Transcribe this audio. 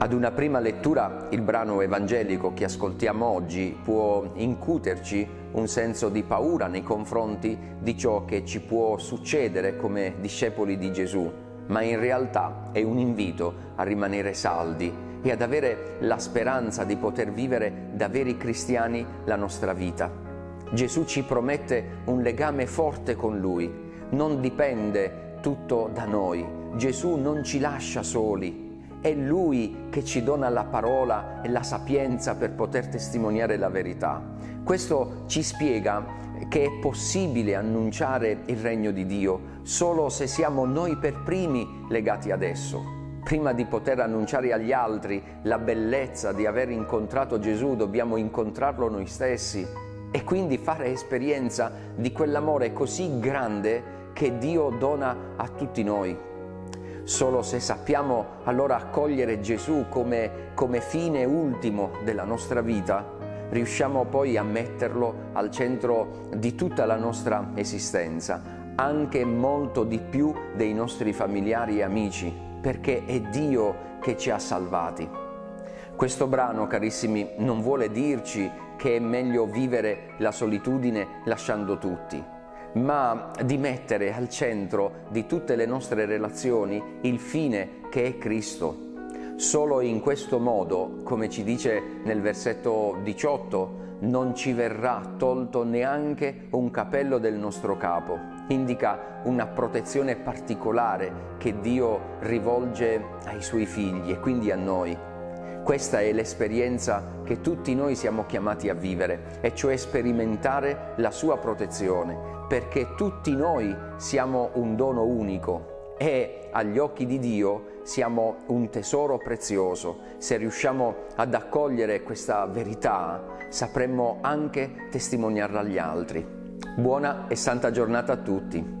Ad una prima lettura il brano evangelico che ascoltiamo oggi può incuterci un senso di paura nei confronti di ciò che ci può succedere come discepoli di Gesù, ma in realtà è un invito a rimanere saldi e ad avere la speranza di poter vivere da veri cristiani la nostra vita. Gesù ci promette un legame forte con Lui, non dipende tutto da noi, Gesù non ci lascia soli, è Lui che ci dona la parola e la sapienza per poter testimoniare la verità. Questo ci spiega che è possibile annunciare il regno di Dio solo se siamo noi per primi legati ad esso. Prima di poter annunciare agli altri la bellezza di aver incontrato Gesù, dobbiamo incontrarlo noi stessi e quindi fare esperienza di quell'amore così grande che Dio dona a tutti noi. Solo se sappiamo allora accogliere Gesù come, come fine ultimo della nostra vita, riusciamo poi a metterlo al centro di tutta la nostra esistenza, anche molto di più dei nostri familiari e amici, perché è Dio che ci ha salvati. Questo brano, carissimi, non vuole dirci che è meglio vivere la solitudine lasciando tutti ma di mettere al centro di tutte le nostre relazioni il fine che è Cristo. Solo in questo modo, come ci dice nel versetto 18, non ci verrà tolto neanche un capello del nostro capo. Indica una protezione particolare che Dio rivolge ai suoi figli e quindi a noi. Questa è l'esperienza che tutti noi siamo chiamati a vivere, e cioè sperimentare la sua protezione, perché tutti noi siamo un dono unico e agli occhi di Dio siamo un tesoro prezioso. Se riusciamo ad accogliere questa verità, sapremmo anche testimoniarla agli altri. Buona e santa giornata a tutti.